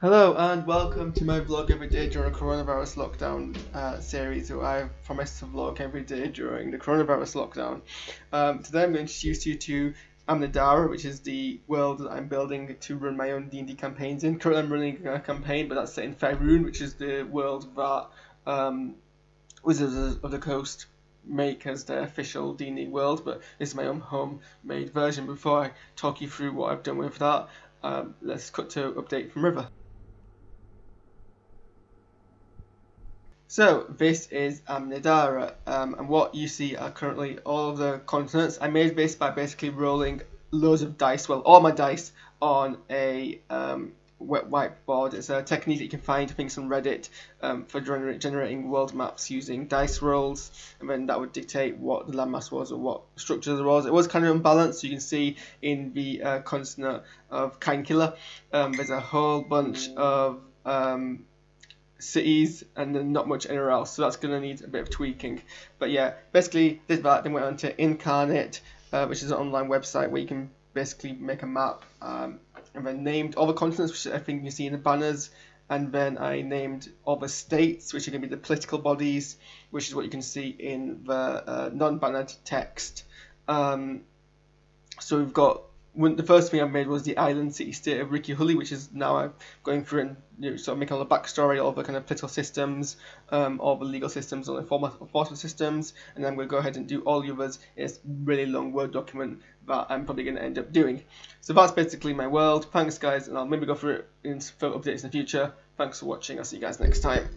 Hello and welcome to my vlog every day during coronavirus lockdown uh, series where I promise to vlog every day during the coronavirus lockdown. Um, today I'm going to introduce you to Amnidara, which is the world that I'm building to run my own D&D campaigns in. Currently I'm running a campaign but that's set in Faerun, which is the world that um, Wizards of the Coast make as their official D&D world, but this is my own homemade version. Before I talk you through what I've done with that, um, let's cut to update from River. So this is Amnidara, um, and what you see are currently all of the continents. I made this by basically rolling loads of dice, well, all my dice on a um, wet whiteboard. It's a technique that you can find, I think, on Reddit um, for gener generating world maps using dice rolls, and then that would dictate what the landmass was or what structure there was. It was kind of unbalanced, so you can see in the uh, continent of Kainkiller, um, there's a whole bunch of um, cities and then not much anywhere else. So that's going to need a bit of tweaking. But yeah, basically did that. Then went on to Inkarnate, uh, which is an online website where you can basically make a map. Um, and then named all the continents, which I think you see in the banners. And then I named all the states, which are going to be the political bodies, which is what you can see in the uh, non-bannered text. Um, so we've got when the first thing I made was the island city state of Rickyhully, which is now I'm going through and you know, sort of making all the backstory, all the kind of political systems, um, all the legal systems, all the enforcement systems, and then I'm going to go ahead and do all the others a really long Word document that I'm probably going to end up doing. So that's basically my world. Thanks guys, and I'll maybe go through it in further updates in the future. Thanks for watching. I'll see you guys next time.